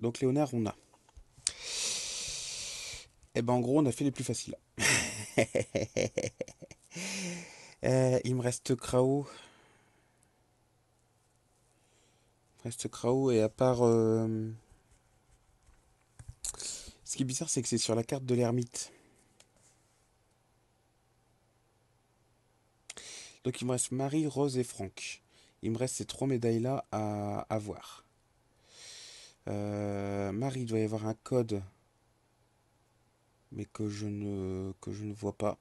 Donc Léonard, on a. Eh ben en gros, on a fait les plus faciles. Euh, il me reste Krao. Il me reste Krao et à part... euh, Ce qui est bizarre, c'est que c'est sur la carte de l'ermite. Donc il me reste Marie, Rose et Franck. Il me reste ces trois médailles-là à avoir. Euh, Marie, il doit y avoir un code, mais que je ne, que je ne vois pas.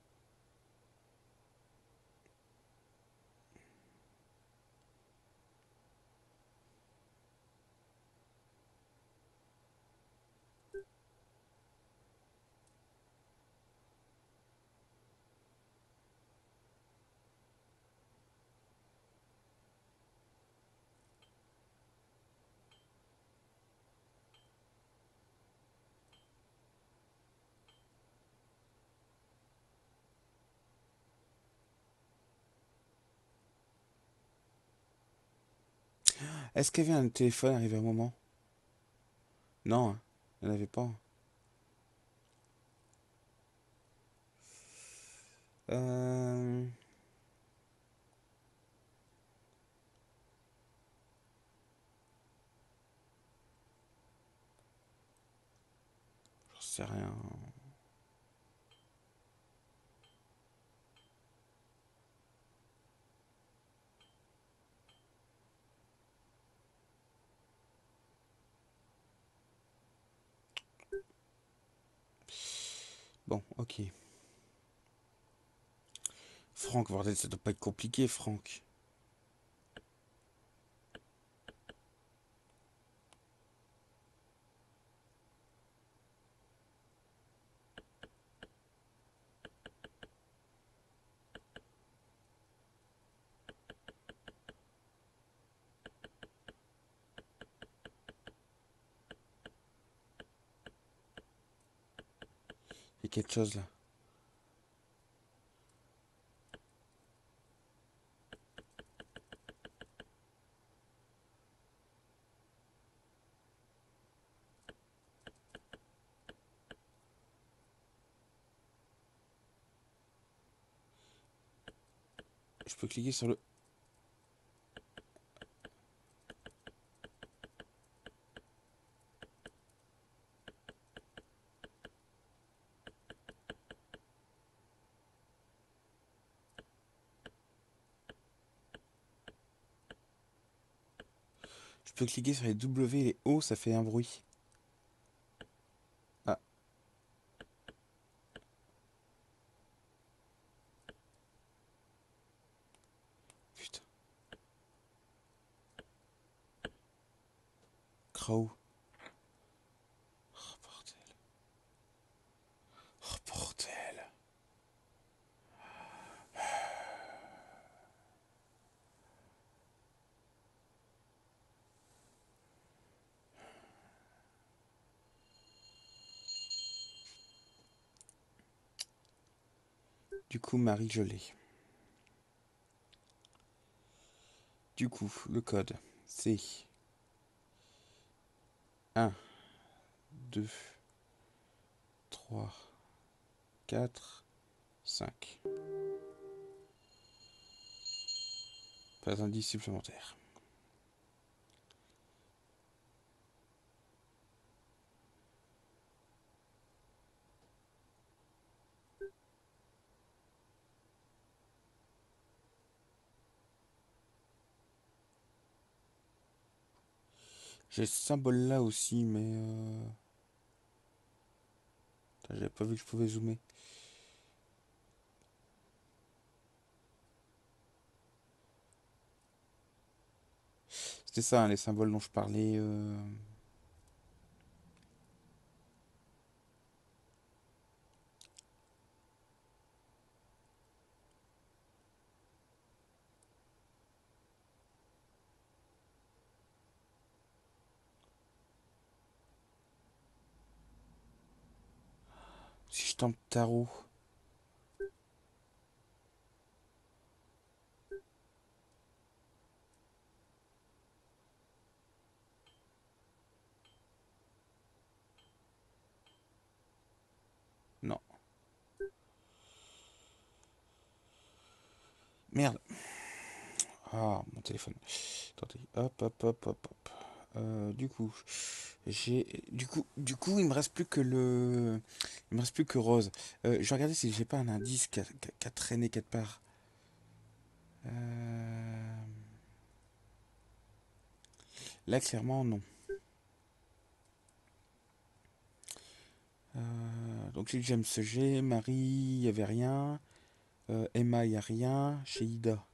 Est-ce qu'il y avait un téléphone arrivé à un moment? Non, hein, il n'y en avait pas. Euh... J'en sais rien. Bon, ok. Franck, bordel, ça doit pas être compliqué, Franck. Il y a quelque chose là. Je peux cliquer sur le... peux cliquer sur les W et les O, ça fait un bruit. Ah. Putain. Crow. Oh bordel. Oh bordel. Du coup, Marie, l'ai. Du coup, le code, c'est 1, 2, 3, 4, 5. Pas d'indice supplémentaire. J'ai ce symbole là aussi, mais euh... J'avais pas vu que je pouvais zoomer. C'était ça, hein, les symboles dont je parlais. euh, Si je tente. Non. Merde. Ah, mon téléphone. Attendez. Hop, hop, hop, hop, hop. Euh, du coup, j'ai, du coup, du coup, il me reste plus que le, me reste plus que Rose. Euh, je vais regarder si j'ai pas un indice qui a, traîné quelque part. Euh, là, clairement, non. donc chez James G, Marie, il n'y avait rien. Emma, il n'y a rien. Chez Ida.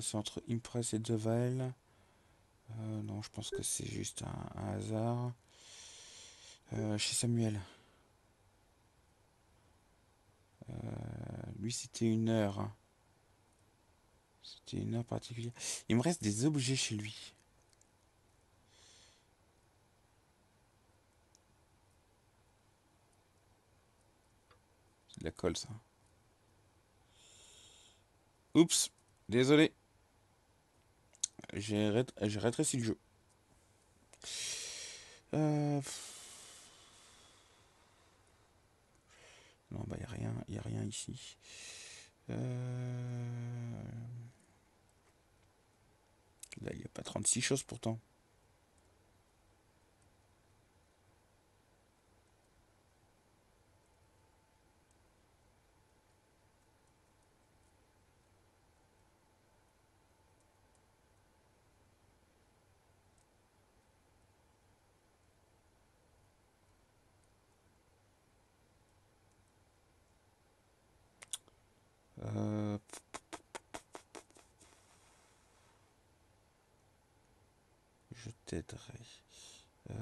C'est entre Impress et Deval. Euh, non, je pense que c'est juste un, hasard. Euh, chez Samuel. Euh, lui, c'était une heure. Hein. C'était une heure particulière. Il me reste des objets chez lui. C'est de la colle, ça. Oups. Désolé. J'ai rétréci le jeu. Euh... Non, bah, il a rien, y a rien ici. Euh... Là, il n'y a pas 36 choses pourtant. Euh, je t'aiderai. Euh...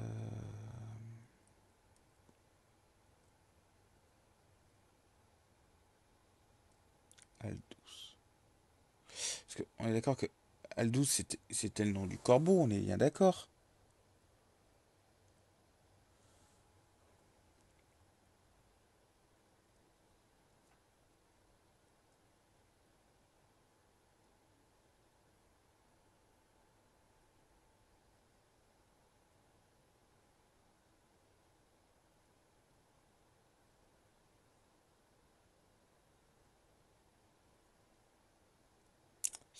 Aldous. Parce que on est d'accord que Aldous c'était le nom du corbeau, on est bien d'accord.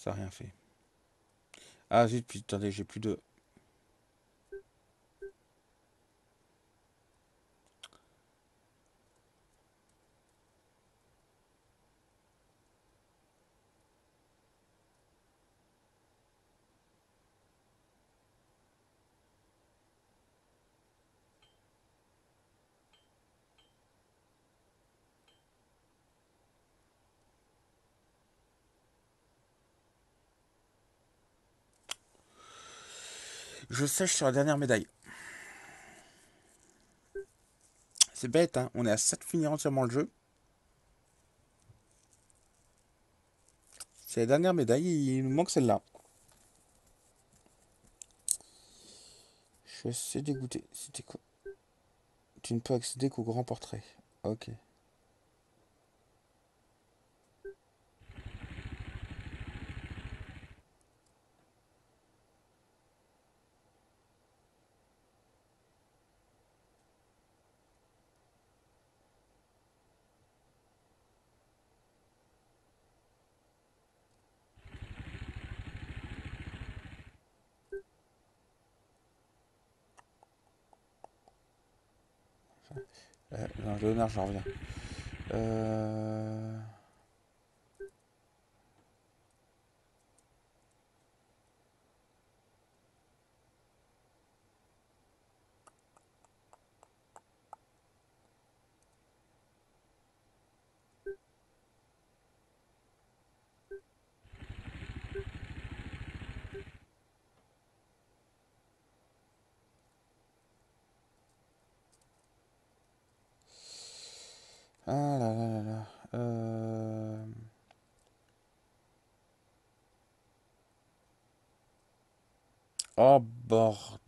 Ça n'a rien fait. Ah zut, puis attendez, j'ai plus de... Je sèche sur la dernière médaille. C'est bête, hein On est à 7 finir entièrement le jeu. C'est la dernière médaille, il nous manque celle-là. Je suis assez dégoûté. C'était quoi? Tu ne peux accéder qu'au grand portrait. Ok. Euh, non, Léonard, j'en reviens. Euh... Ah là là là là. Euh... Oh bordel.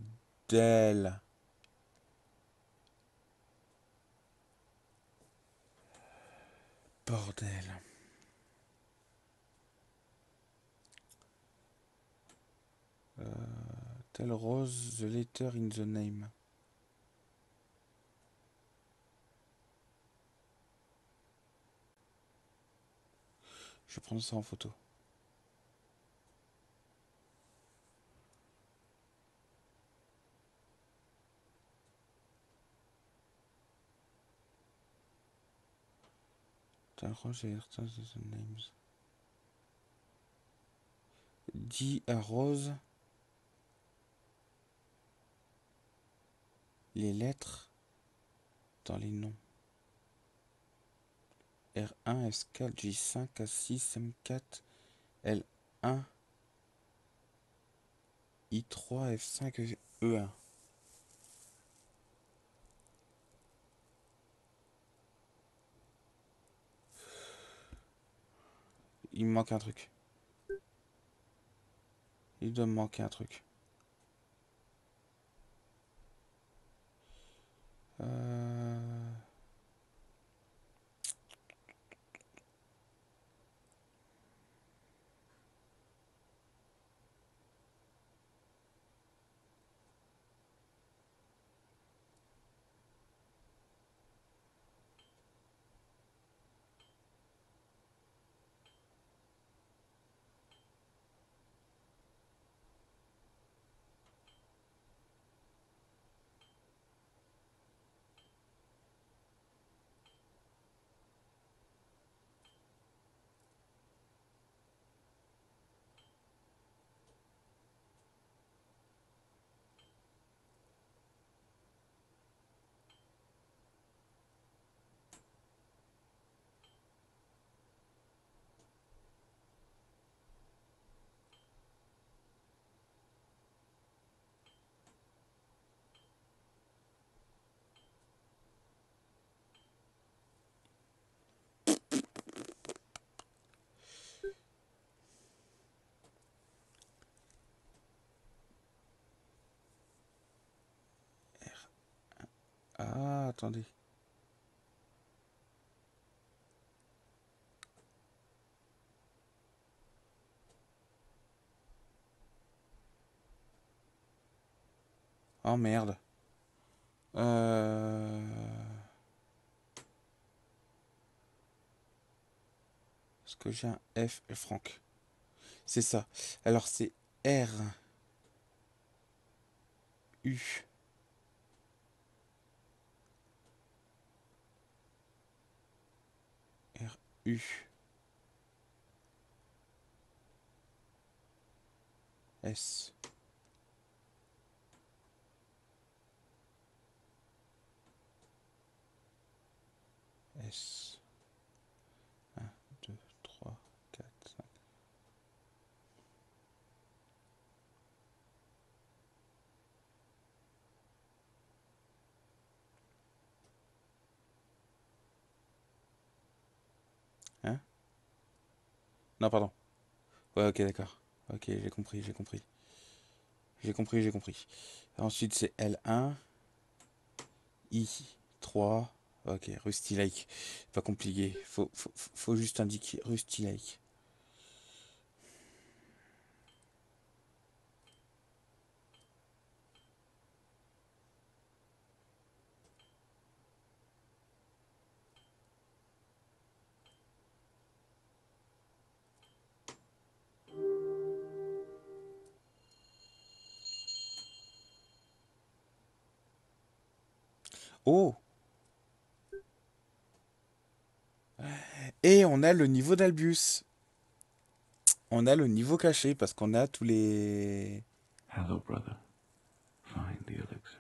Bordel. Euh... Rose the letter in the name. Je vais prendre ça en photo. Dis à Rose les lettres dans les noms. R1, S4, J5, A6, M4, L1, I3, F5, E1. Il me manque un truc. Il doit manquer un truc. Euh... Ah, attendez. Oh merde. Euh... Est-ce que j'ai un F? Et Franck C'est ça. Alors c'est R. U. R. U. S. S. 1, 2, 3, 4, 5. Hein Non, pardon. Ouais, ok, d'accord. Ok, j'ai compris, j'ai compris. J'ai compris, j'ai compris. Ensuite, c'est L1, I3, Ok, Rusty Lake. Pas compliqué. Faut, faut, juste indiquer Rusty Lake. A le niveau d'Albius. On a le niveau caché parce qu'on a tous les. Hello, brother. Find the elixir.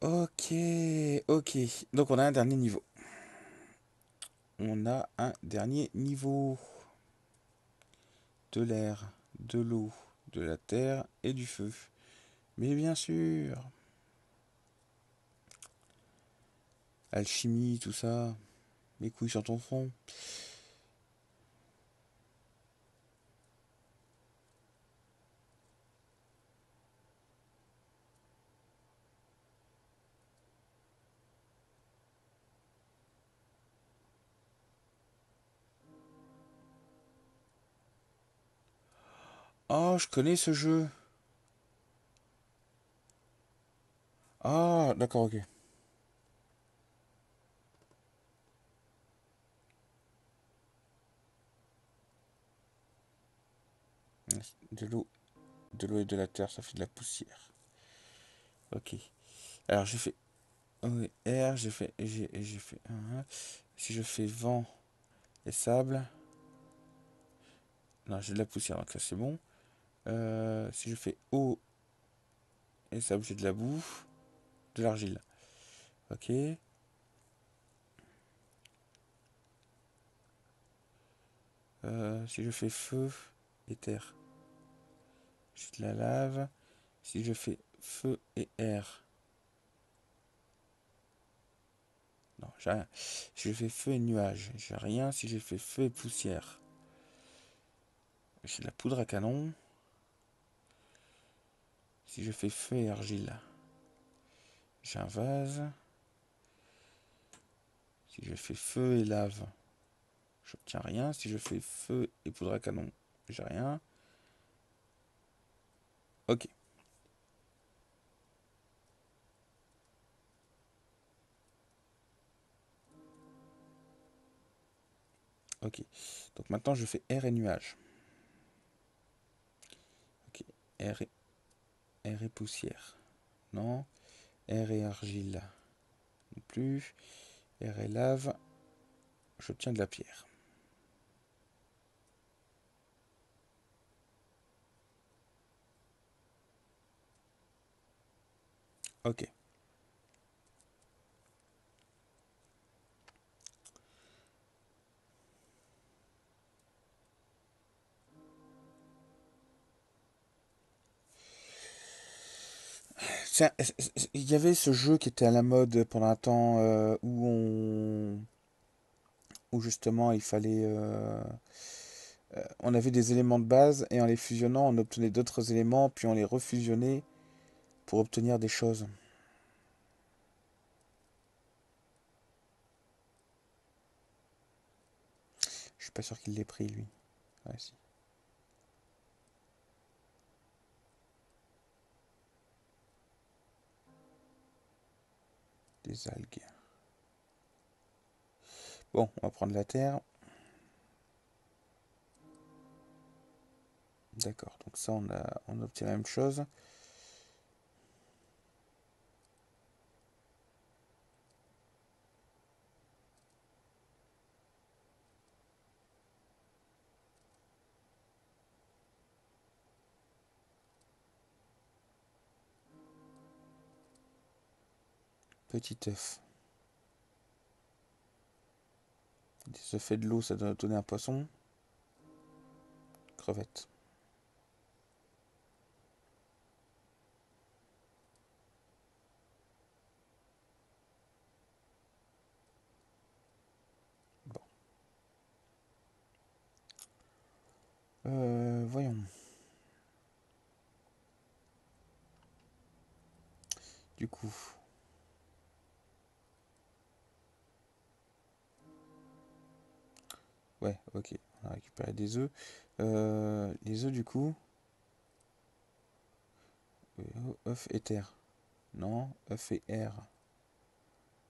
Ok, ok. Donc on a un dernier niveau. On a un dernier niveau. De l'air, de l'eau, de la terre et du feu. Mais bien sûr. Alchimie, tout ça. Mes couilles sur ton front. Oh, je connais ce jeu. Ah, d'accord, ok. De l'eau, de l'eau et de la terre, ça fait de la poussière. Ok. Alors j'ai fait R, j'ai fait j'ai fait si je fais vent et sable. Non, j'ai de la poussière, donc ça c'est bon. Euh, si je fais eau et sable, j'ai de la boue, de l'argile. Ok. Euh, si je fais feu et terre, j'ai de la lave. Si je fais feu et air, non, j'ai rien. Si je fais feu et nuage, j'ai rien. Si je fais feu et poussière, j'ai de la poudre à canon. Si je fais feu et argile, j'ai un vase. Si je fais feu et lave, j'obtiens rien. Si je fais feu et poudre à canon, j'ai rien. Ok. Ok. Donc maintenant je fais air et nuage. Ok. Air et, air et poussière. Non. Air et argile. Non plus. Air et lave. J'obtiens de la pierre. Ok. Il y avait ce jeu qui était à la mode pendant un temps euh, où on où justement il fallait euh, euh, on avait des éléments de base et en les fusionnant on obtenait d'autres éléments puis on les refusionnait pour obtenir des choses. Je suis pas sûr qu'il l'ait pris lui. Ouais, si. Des algues. Bon, on va prendre la terre. D'accord, donc ça on a on obtient la même chose. Petit œuf. Des œufs de l'eau, ça doit donner un poisson. Crevette. Bon. Euh, voyons. Du coup, Ouais, ok. On a récupéré des œufs. Euh, les œufs, du coup. œuf et terre. Non. œuf et air.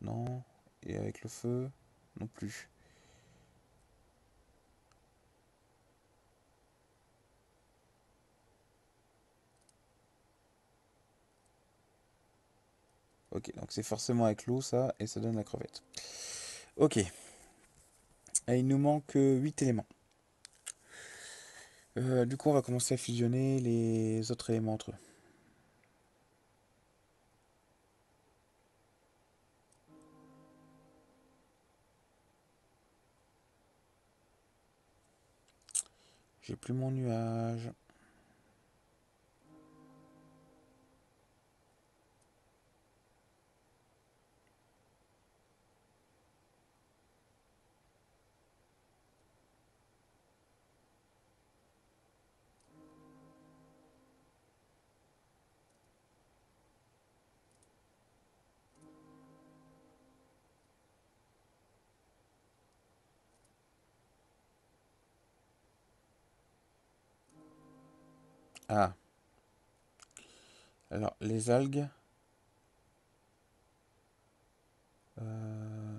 Non. Et avec le feu, non plus. Ok, donc c'est forcément avec l'eau ça, et ça donne la crevette. Ok. Et il nous manque 8 éléments. Euh, du coup, on va commencer à fusionner les autres éléments entre eux. J'ai plus mon nuage. Ah. Alors, les algues. Euh,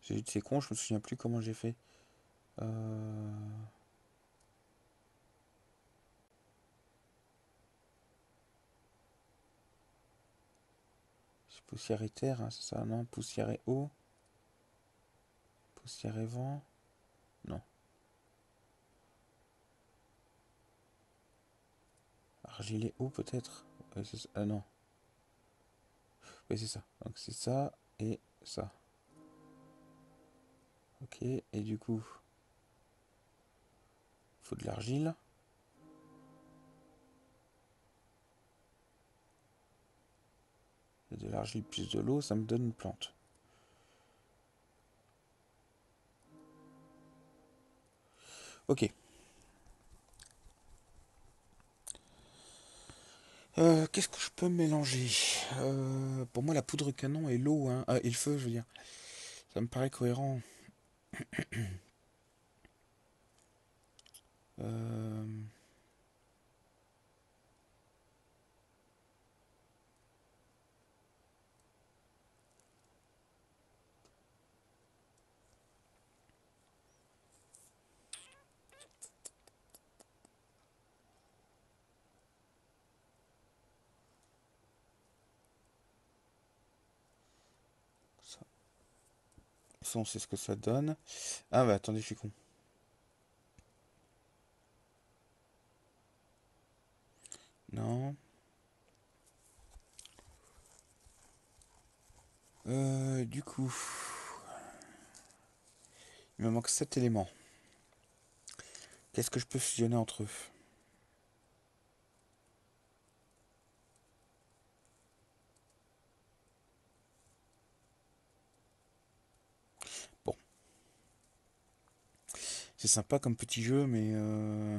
J'ai dit c'est con, je me souviens plus comment j'ai fait. Euh... Poussière et terre, hein, c'est ça, non? Poussière et eau? Poussière et vent? Non. Argile et eau peut-être? Ah non. Oui c'est ça. Donc c'est ça et ça. Ok, et du coup, faut de l'argile. De l'argile plus de l'eau, ça me donne une plante. Ok. Euh, qu'est-ce que je peux mélanger? Euh, Pour moi, la poudre canon et l'eau, hein, euh, et le feu, je veux dire. Ça me paraît cohérent. Euh, sait ce que ça donne. Ah bah attendez, je suis con. Non. Euh, du coup, il me manque 7 éléments. Qu'est-ce que je peux fusionner entre eux? C'est sympa comme petit jeu, mais... Euh...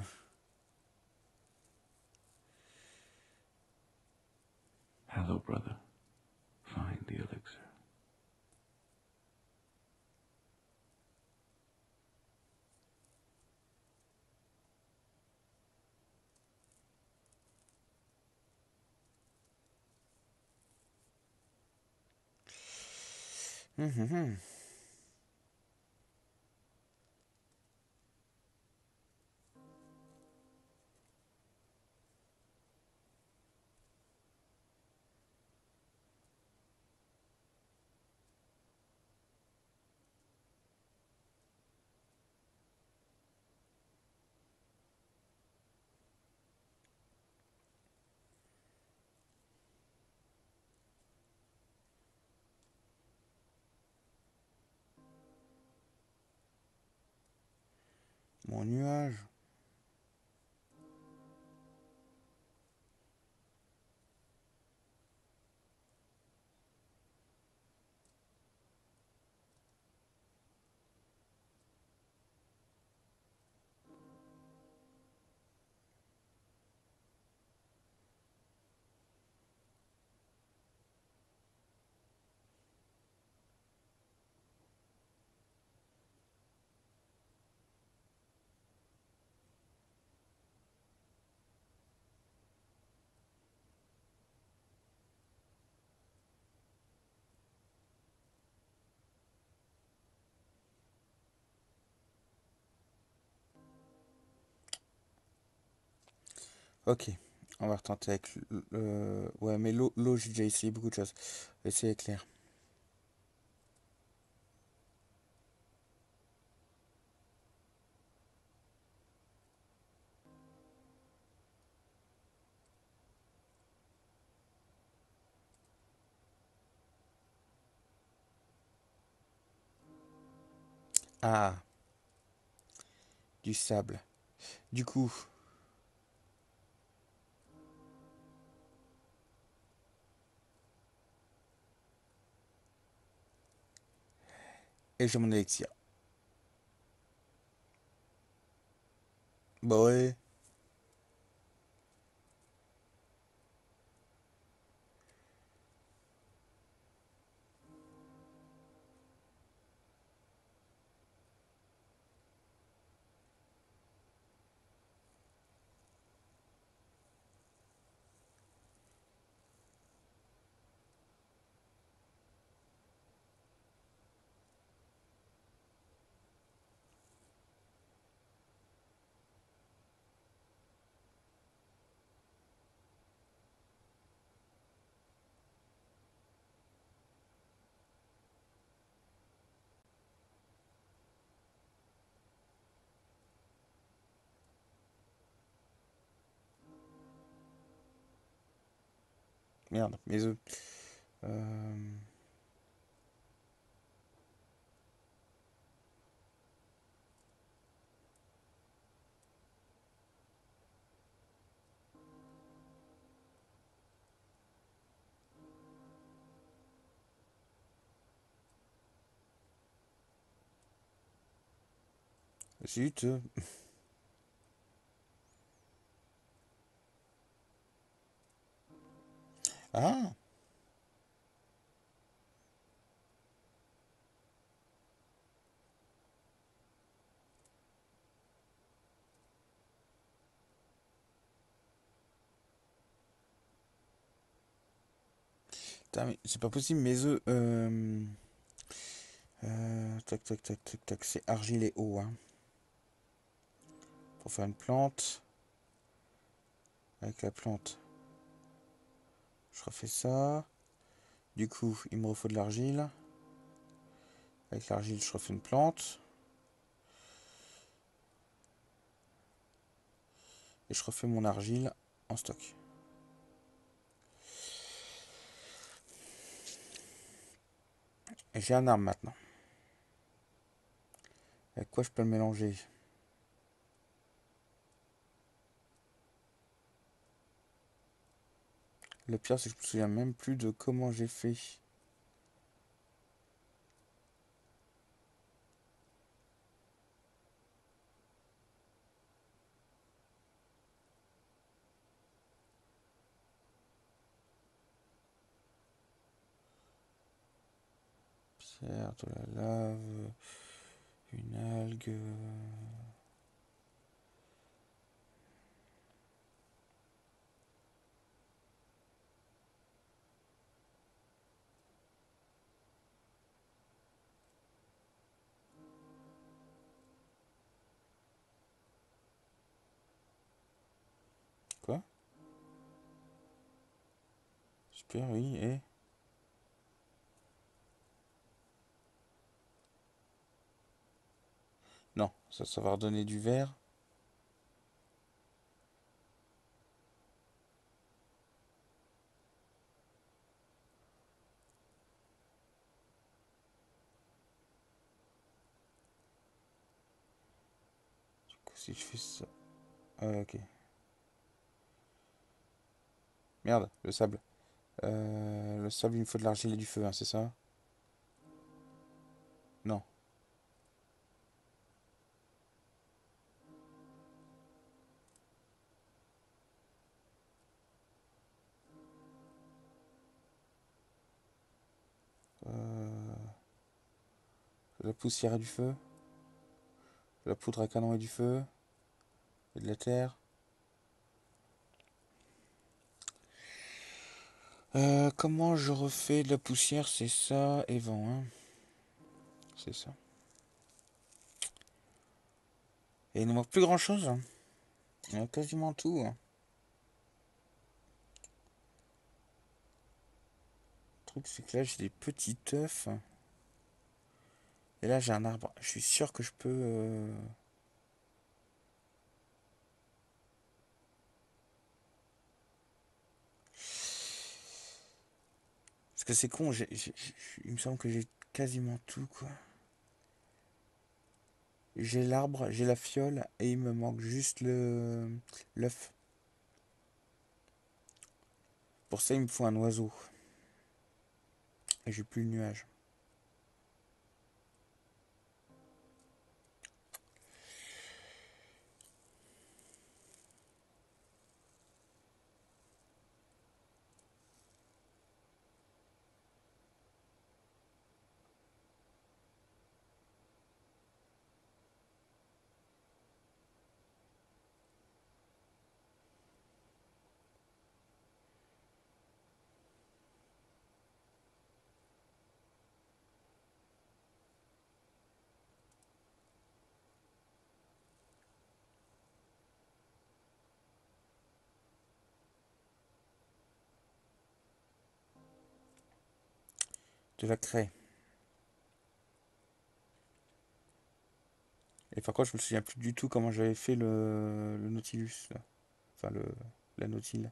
Hello, brother. Find the elixir. Hum, nuage. Ok, on va retenter avec le... Ouais, mais l'eau, j'ai déjà essayé beaucoup de choses. On va essayer avec l'air. Ah, du sable. Du coup, et j'ai Merde, mes œufs. Euh... Zut. Ah c'est pas possible, mes œufs... Euh... Euh, tac, tac, tac, tac, tac, c'est argile et eau, hein. Pour faire une plante. Avec la plante. Je refais ça. Du coup, il me refaut de l'argile. Avec l'argile, je refais une plante. Et je refais mon argile en stock. J'ai un arbre maintenant. Avec quoi je peux le mélanger? Le pire, c'est que je me souviens même plus de comment j'ai fait. Pierre, la lave, une algue. Super, oui, et... Non, ça, ça va redonner du vert. Du coup, si je fais ça... Ah, ok. Merde, le sable. Euh, le sable, il me faut de l'argile et du feu, hein, c'est ça? Non. Euh, la poussière et du feu? La poudre à canon et du feu? Et de la terre. Euh, comment je refais de la poussière? C'est ça et vent. Hein c'est ça. Et il ne manque plus grand chose. Hein. Il y a quasiment tout. Hein. Le truc, c'est que là, j'ai des petits œufs. Et là, j'ai un arbre. Je suis sûr que je peux. Euh, Parce que c'est con, il me semble que j'ai quasiment tout, quoi. J'ai l'arbre, j'ai la fiole, et il me manque juste le l'œuf. Pour ça, il me faut un oiseau. Et j'ai plus le nuage. de la craie. Et par contre, je me souviens plus du tout comment j'avais fait le, Nautilus, là. enfin le, la Nautile.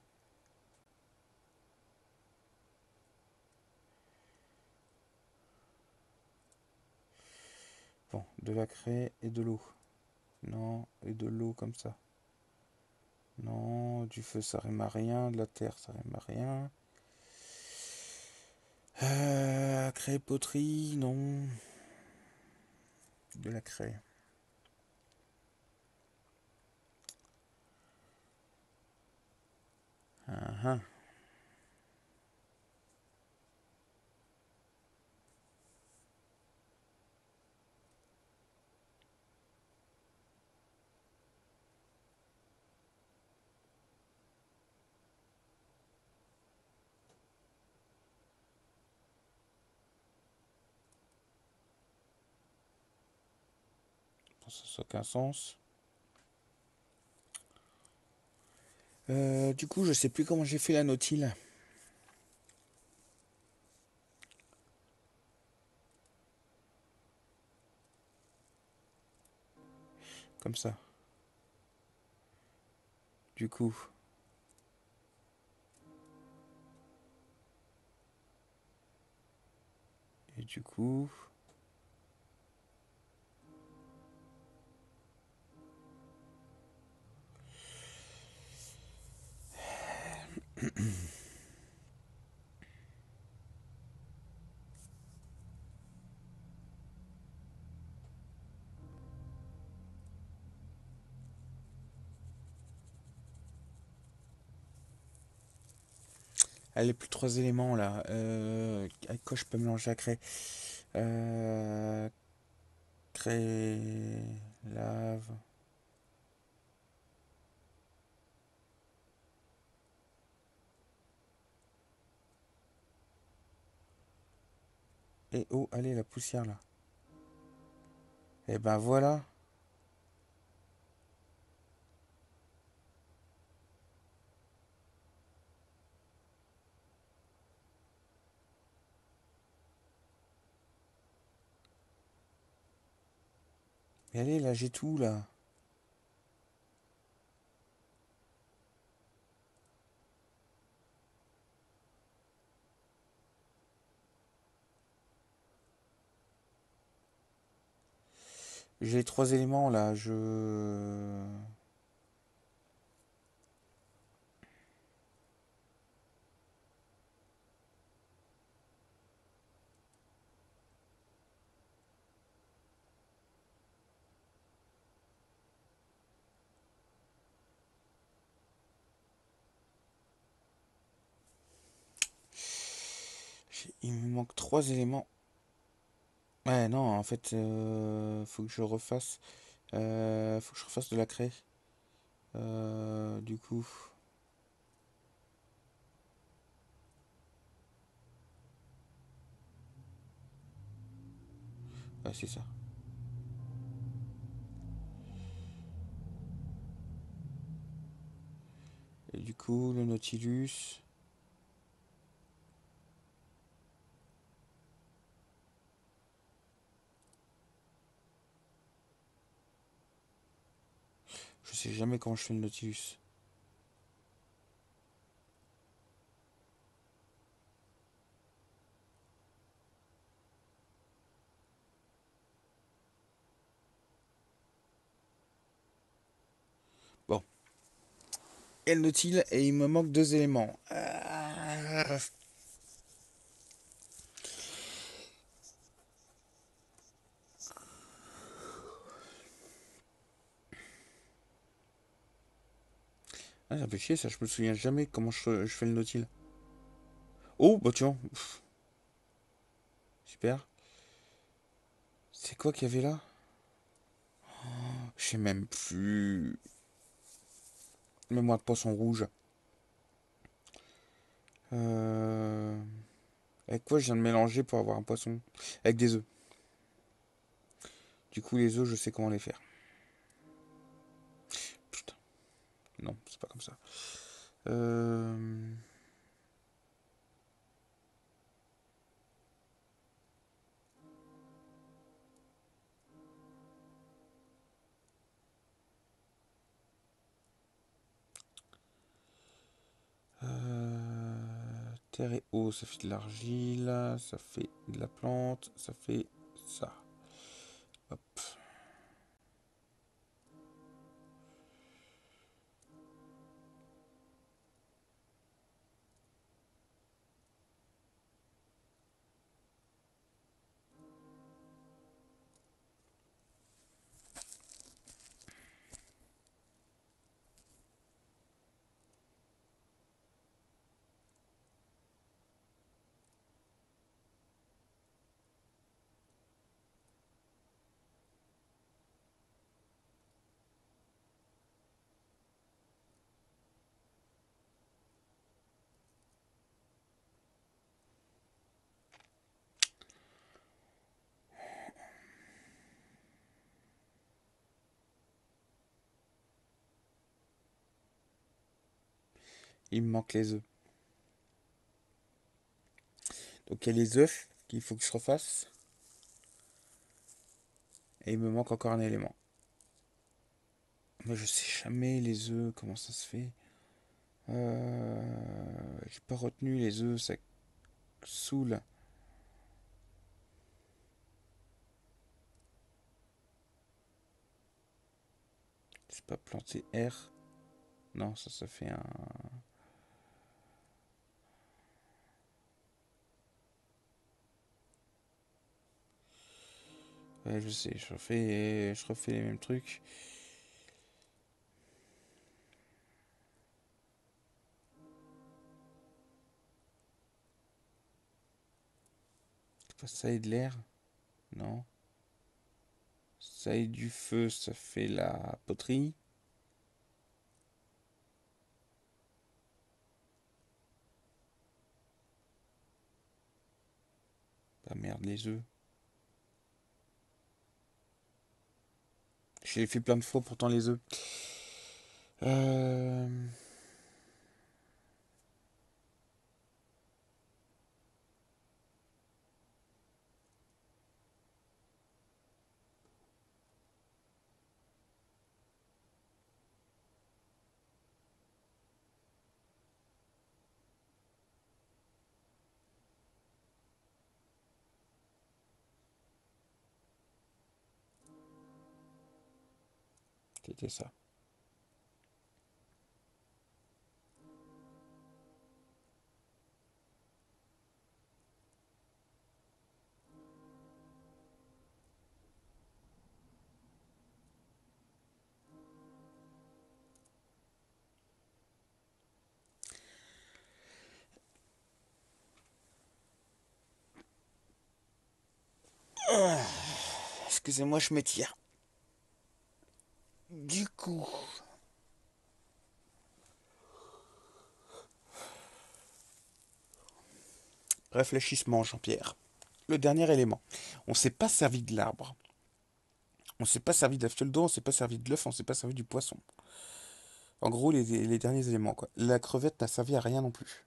Bon, de la craie et de l'eau. Non, et de l'eau comme ça. Non, du feu ça rime à rien, de la terre ça rime à rien. Euh, craie poterie, non. De la craie. Ah. Ça n'a aucun sens. Euh, du coup, je sais plus comment j'ai fait la nautile. Comme ça. Du coup. Et du coup. Allez, plus trois éléments là. Euh, avec quoi je peux mélanger la craie euh, Craie, lave. Et oh, allez, la poussière là. Et eh ben voilà. Mais allez, là, j'ai tout là. J'ai trois éléments là, je... Il me manque trois éléments. Ouais, non, en fait, euh, faut que je refasse. Euh, faut que je refasse de la craie. Euh, du coup. C'est ça. Du coup, le Nautilus. Je sais jamais comment je fais le Nautilus. Bon. Et le Nautil, et il me manque deux éléments. Ah. Ah, ça fait chier, ça, je me souviens jamais comment je, fais le nautil. Oh, bah tiens. Super. C'est quoi qu'il y avait là? Oh, Je sais même plus. Mets-moi de poisson rouge. Euh... Avec quoi je viens de mélanger pour avoir un poisson? Avec des œufs. Du coup, les œufs, je sais comment les faire. Comme ça. Euh... terre et eau, ça fait de l'argile, ça fait de la plante, ça fait ça. Il me manque les œufs. Donc il y a les œufs qu'il faut que je refasse. Et il me manque encore un élément. Mais je sais jamais les œufs, comment ça se fait. Euh, J'ai pas retenu les œufs, ça saoule. C'est pas planté R. Non, ça, ça fait un... Ouais, je sais, je refais, je refais les mêmes trucs. Ça aide l'air? Non. Ça aide du feu, ça fait la poterie. Ah merde, les œufs. J'ai fait plein de fois pourtant les œufs. Euh... C'était ça. Excusez-moi, je m'étire. Du coup... Réfléchissement, Jean-Pierre. Le dernier élément. On s'est pas servi de l'arbre. On s'est pas servi de la d'eau, on s'est pas servi de l'œuf, on s'est pas servi du poisson. En gros, les, derniers éléments. La crevette n'a servi à rien non plus.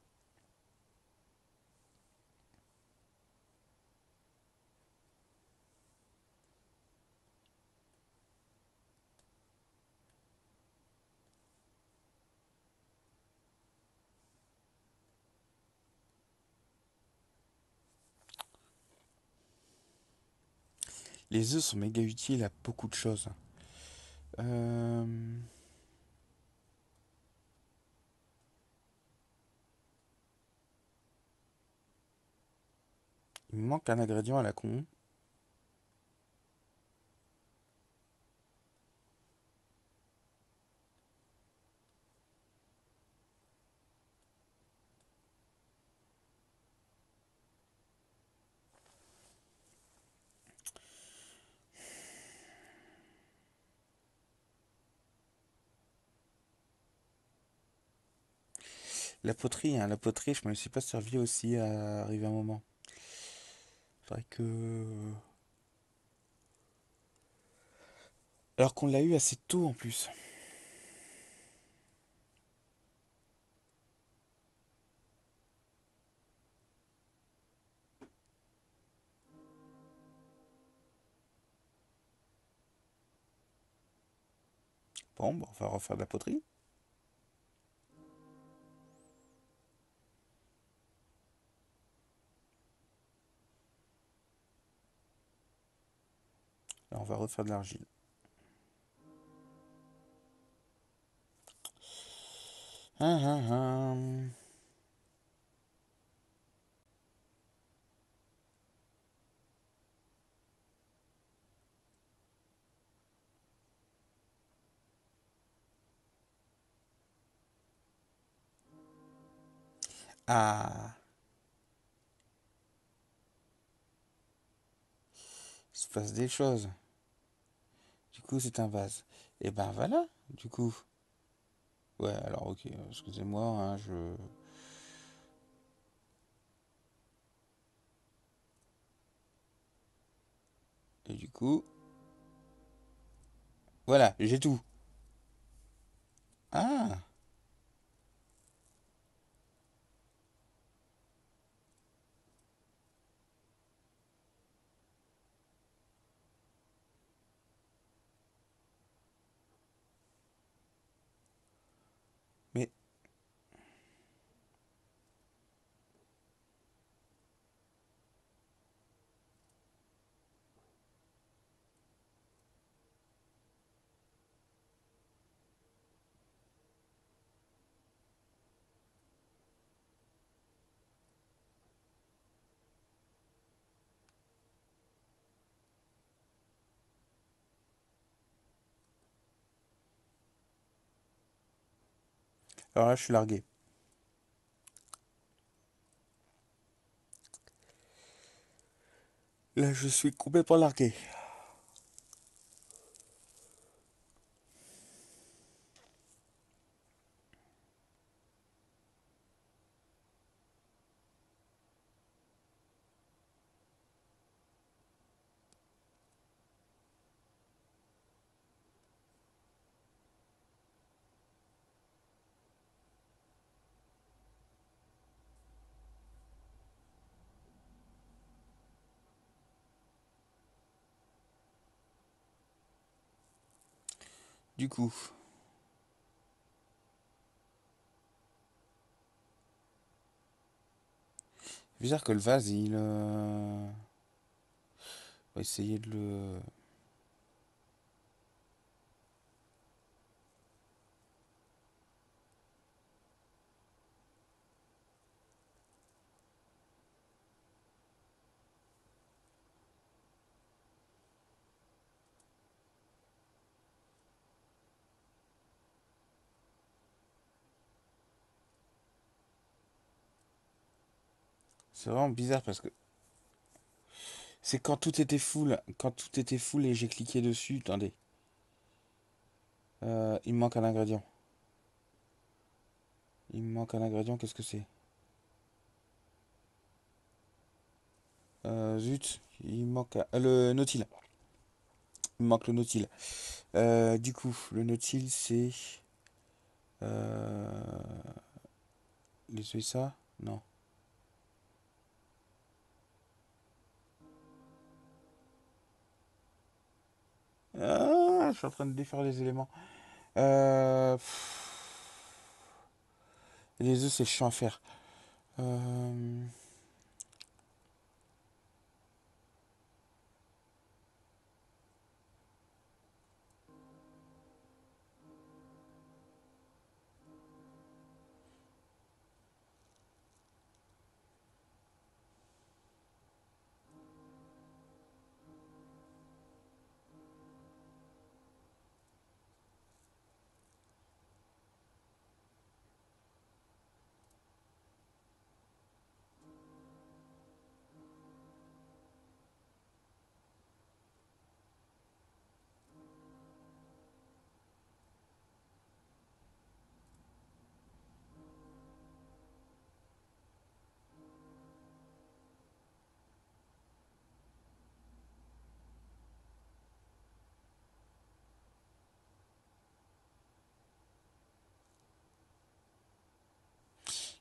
Les œufs sont méga utiles à beaucoup de choses. Euh, Il me manque un ingrédient à la con. La poterie, hein, la poterie, je me suis pas servi aussi à arriver un moment. C'est vrai que... Alors qu'on l'a eu assez tôt en plus. Bon, bon, on va refaire de la poterie. Va refaire de l'argile. Ah, ah, ah. Il se passe des choses. Coup, c'est un vase. Et ben voilà, du coup. Ouais, alors ok, excusez-moi, hein, je... Et du coup... Voilà, j'ai tout. Ah Alors là, je suis largué. Là, je suis complètement largué. Du coup... Bizarre que le vase, il... euh, On va essayer de le... C'est vraiment bizarre parce que... C'est quand tout était full, quand tout était full et j'ai cliqué dessus, attendez. Euh, il me manque un ingrédient. Il me manque un ingrédient, qu'est-ce que c'est? Euh, Zut, il manque le nautile. Il manque le nautile. Euh, du coup, le nautile c'est... Les ça? Non. Ah, je suis en train de défaire les éléments. Euh... Les œufs, c'est chiant à faire. Euh,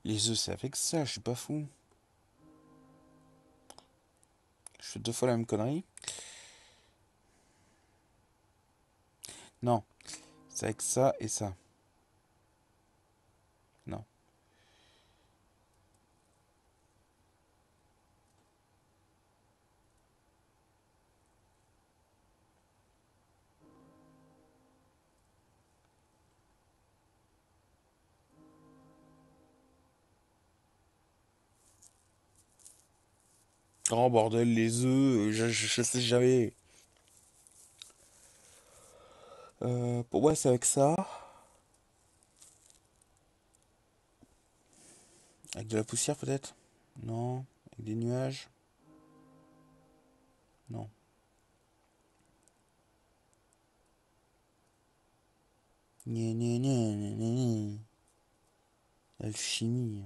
Les œufs, c'est avec ça, je suis pas fou. Je fais deux fois la même connerie. Non, c'est avec ça et ça. Bordel, les œufs, je, je, sais jamais. Euh, pour moi, c'est avec ça. Avec de la poussière, peut-être? Non. Avec des nuages? Non. Gna, gna. Alchimie.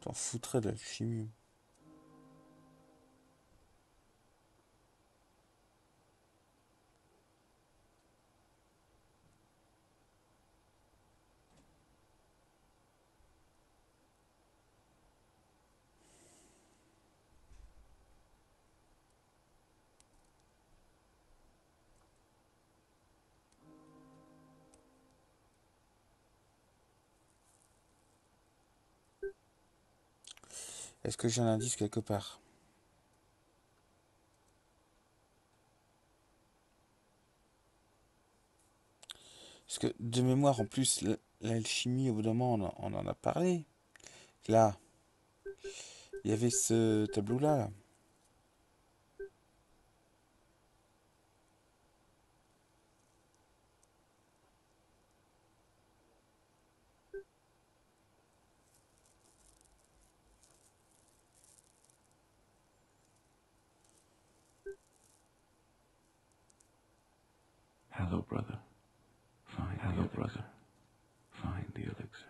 T'en foutrais de l'alchimie. Est-ce que j'ai un indice quelque part? Parce que de mémoire, en plus, l'alchimie, au bout d'un moment, on en, on en a parlé. Là, il y avait ce tableau-là. là. Hello, brother. Find Hello, brother. Find the elixir.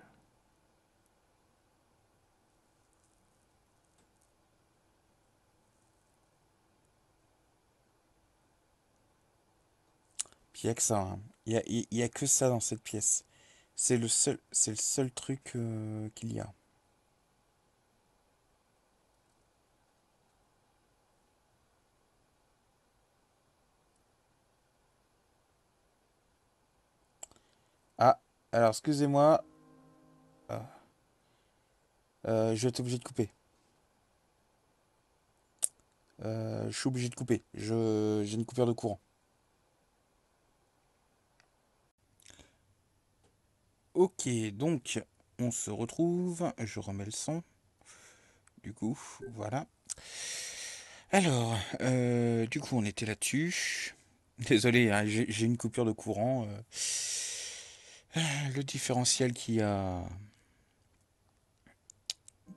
Puis il y a que ça. hein. Il y a, y a que ça dans cette pièce. C'est le seul, c'est le seul truc euh, qu'il y a. Ah, alors excusez-moi, Ah, euh, je vais être obligé de couper. Euh, je suis obligé de couper. Je, j'ai une coupure de courant. Ok, donc on se retrouve. Je remets le son. Du coup, voilà. Alors, euh, du coup, on était là-dessus. Désolé, hein, j'ai une coupure de courant. euh. le différentiel qui a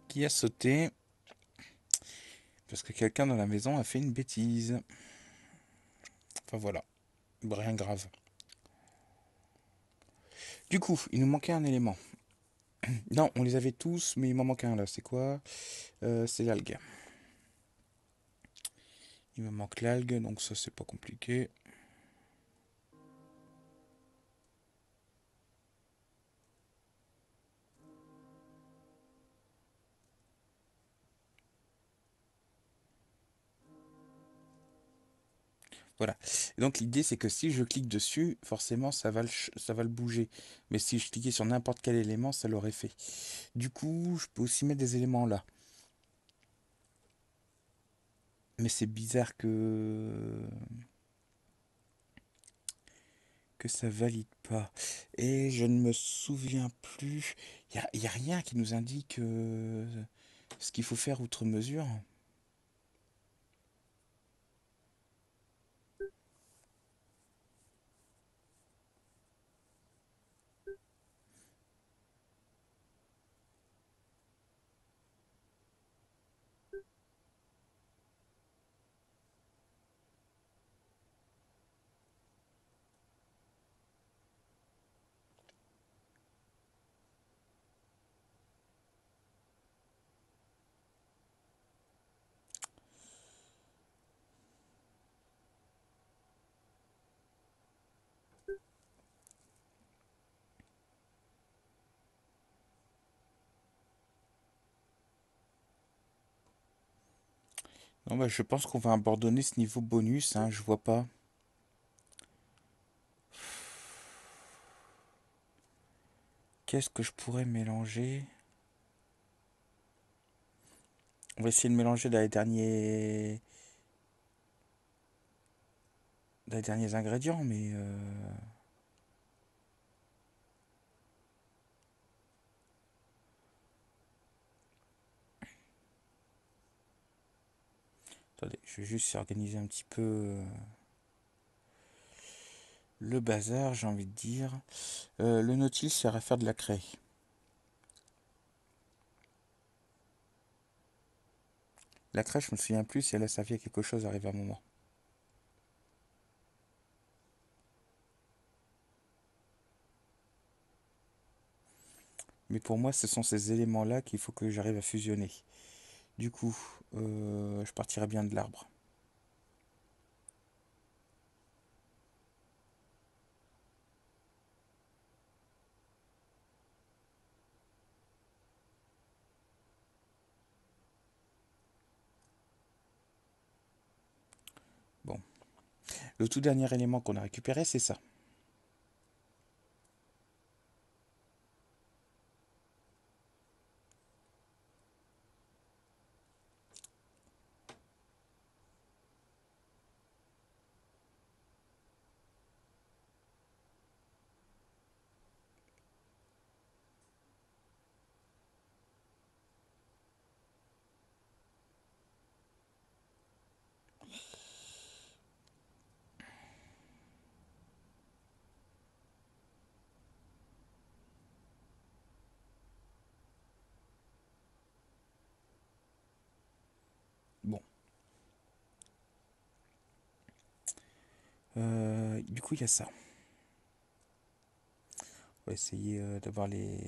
qui a sauté parce que quelqu'un dans la maison a fait une bêtise. Enfin voilà, rien grave. Du coup, il nous manquait un élément. Non, on les avait tous, mais il m'en manque un là. C'est quoi? Euh, c'est l'algue. Il me manque l'algue, donc ça c'est pas compliqué. Voilà. Donc l'idée c'est que si je clique dessus, forcément ça va le, bouger. Mais si je cliquais sur n'importe quel élément, ça l'aurait fait. Du coup, je peux aussi mettre des éléments là. Mais c'est bizarre que que ça valide pas. Et je ne me souviens plus. Il y a, y a rien qui nous indique euh, ce qu'il faut faire outre mesure. Non, bah, je pense qu'on va abandonner ce niveau bonus. Hein, je vois pas. Qu'est-ce que je pourrais mélanger? On va essayer de mélanger les derniers, les derniers ingrédients, mais euh, Je vais juste organiser un petit peu euh, le bazar, j'ai envie de dire. Euh, le Nautilus sert à faire de la craie. La craie, je me souviens plus si elle a servi à quelque chose arrivé à un moment. Mais pour moi, ce sont ces éléments-là qu'il faut que j'arrive à fusionner. Du coup, euh, je partirai bien de l'arbre. Bon. Le tout dernier élément qu'on a récupéré, c'est ça. Bon. Euh, du coup, il y a ça. On va essayer euh, d'avoir les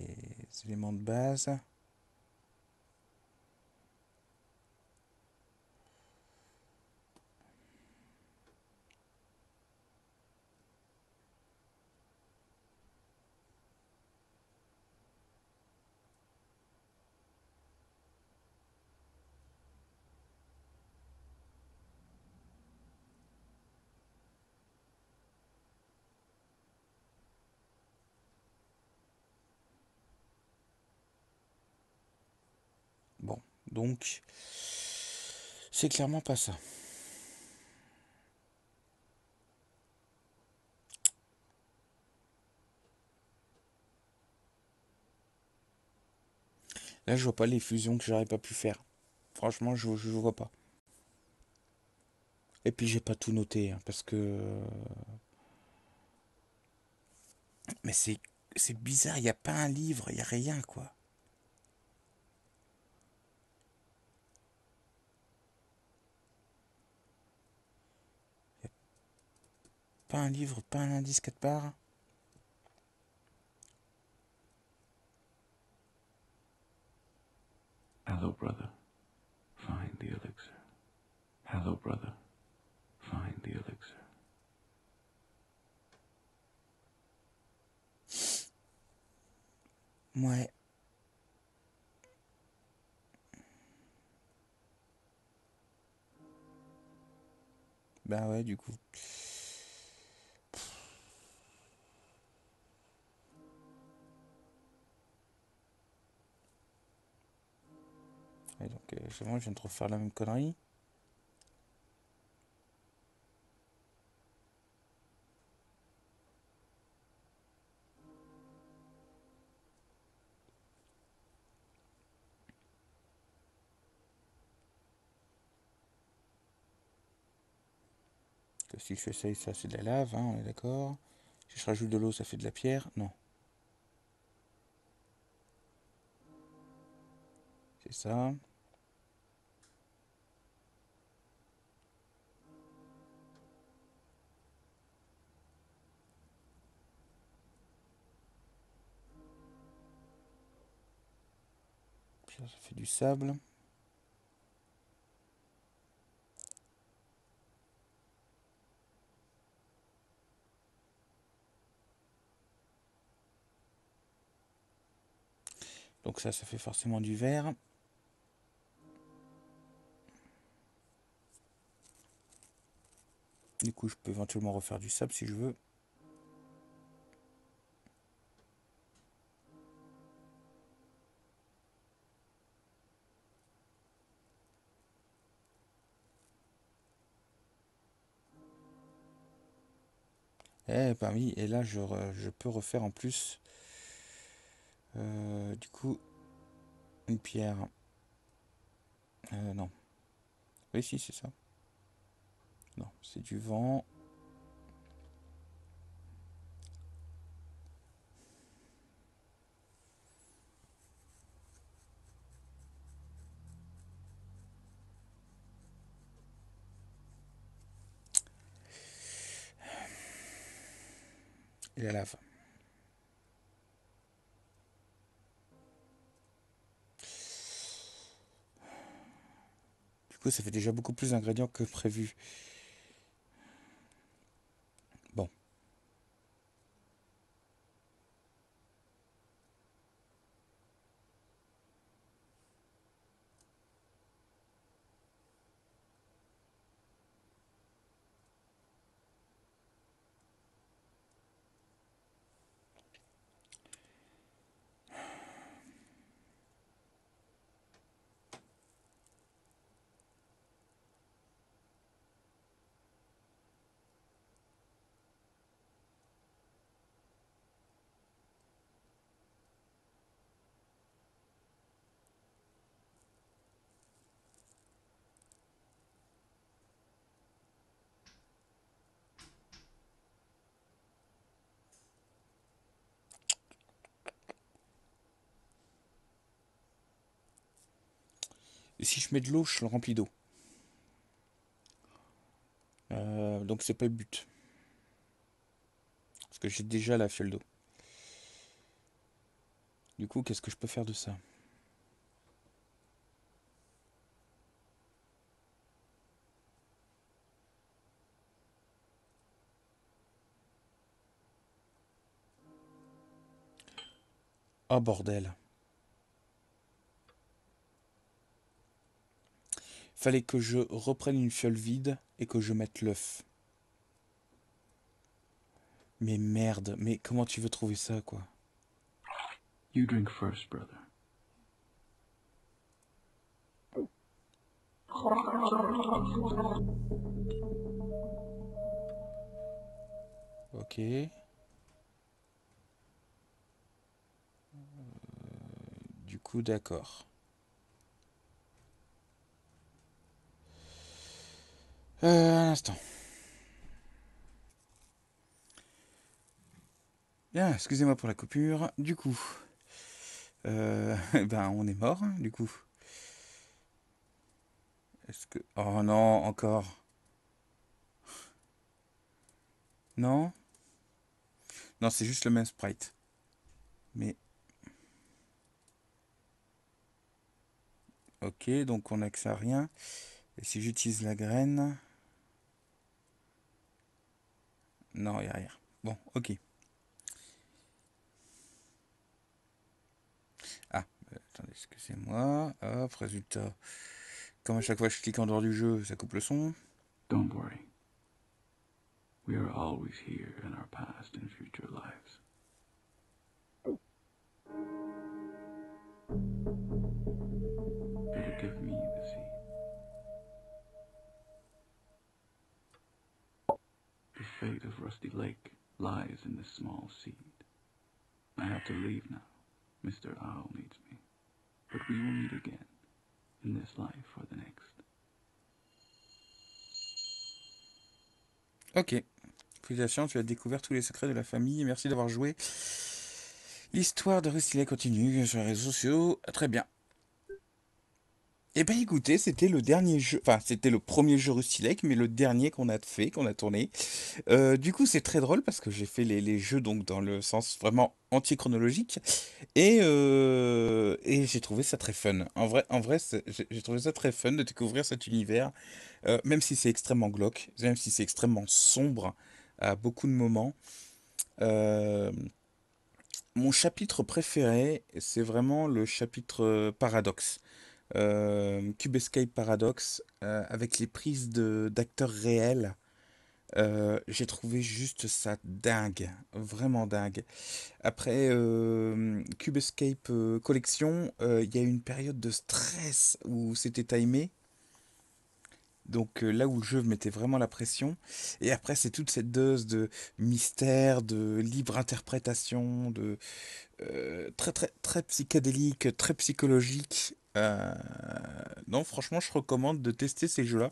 éléments de base. Bon, donc c'est clairement pas ça. Là, je vois pas les fusions que j'aurais pas pu faire. Franchement, je, je vois pas. Et puis j'ai pas tout noté hein, parce que mais c'est c'est bizarre, il n'y a pas un livre, il n'y a rien quoi. Pas un livre, pas un indice quelque part. Hello, brother. Find the elixir. Hello, brother. Find the elixir. Ouais. Bah ouais, du coup. Et donc, euh, je viens de refaire la même connerie. Si je fais ça ça, c'est de la lave, hein, on est d'accord. Si je rajoute de l'eau, ça fait de la pierre. Non. Ça. Ça fait du sable. Donc ça, ça fait forcément du verre. Du coup, je peux éventuellement refaire du sable si je veux. Eh, bah oui, et là, je, je peux refaire en plus, euh, du coup, une pierre. Euh, non. Oui, si, c'est ça. Non, c'est du vent. Et la lave. Du coup, ça fait déjà beaucoup plus d'ingrédients que prévu. Bon. Et si je mets de l'eau, je le remplis d'eau. Euh, donc c'est pas le but. Parce que j'ai déjà la fiole d'eau. Du coup, qu'est-ce que je peux faire de ça? Oh bordel. Fallait que je reprenne une fiole vide et que je mette l'œuf. Mais merde, mais comment tu veux trouver ça, quoi? You drink first, brother. Ok. Euh, du coup, d'accord. Euh, un instant. Bien, excusez-moi pour la coupure. Du coup, euh, ben on est mort, hein, du coup. Est-ce que... Oh non, encore. Non Non, c'est juste le même sprite. Mais... Ok, donc on n'a que ça à rien. Et si j'utilise la graine... Non, il n'y a rien. Bon, ok. Ah, euh, attendez, excusez-moi. Hop, résultat. Comme à chaque fois que je clique en dehors du jeu, ça coupe le son. Don't worry. We are always here in our past and future lives. Better give me fate of Rusty Lake lies in this small seed. I have to leave now. Mr. Owl needs me. But we will meet again, in this life or the next. Ok. Félicitations, tu as découvert tous les secrets de la famille. Merci d'avoir joué. L'histoire de Rusty Lake continue sur les réseaux sociaux. Très bien. Eh ben écoutez, c'était le dernier jeu, enfin c'était le premier jeu Rusty Lake, mais le dernier qu'on a fait, qu'on a tourné. Euh, du coup c'est très drôle parce que j'ai fait les, jeux donc dans le sens vraiment anti-chronologique et, euh, et j'ai trouvé ça très fun. En vrai, en vrai j'ai trouvé ça très fun de découvrir cet univers, euh, même si c'est extrêmement glauque, même si c'est extrêmement sombre à beaucoup de moments. Mon chapitre préféré, c'est vraiment le chapitre paradoxe Cube Escape Paradox, euh, avec les prises d'acteurs réels. euh, j'ai trouvé juste ça dingue, vraiment dingue. Après euh, Cube Escape euh, Collection, euh, il y a eu une période de stress où c'était timé. Donc euh, là où le jeu mettait vraiment la pression. Et après, c'est toute cette dose de mystère, de libre interprétation, de euh, très très très psychédélique, très psychologique. Euh, non, franchement, je recommande de tester ces jeux-là.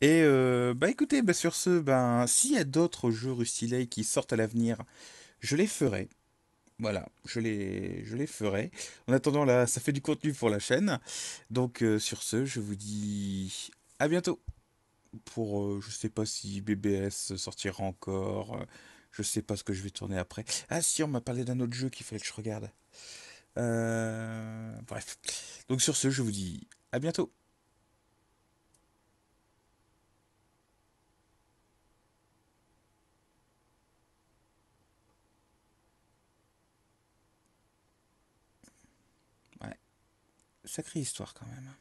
Et euh, bah écoutez, bah sur ce, ben s'il y a d'autres jeux Rusty Lake qui sortent à l'avenir, je les ferai. Voilà, je les, je les ferai. En attendant, là, ça fait du contenu pour la chaîne. Donc euh, sur ce, je vous dis à bientôt. Pour, euh, je sais pas si BBS sortira encore. je sais pas ce que je vais tourner après. Ah si, on m'a parlé d'un autre jeu qu'il fallait que je regarde. Euh, bref. Donc sur ce, je vous dis à bientôt. Ouais, sacrée histoire quand même.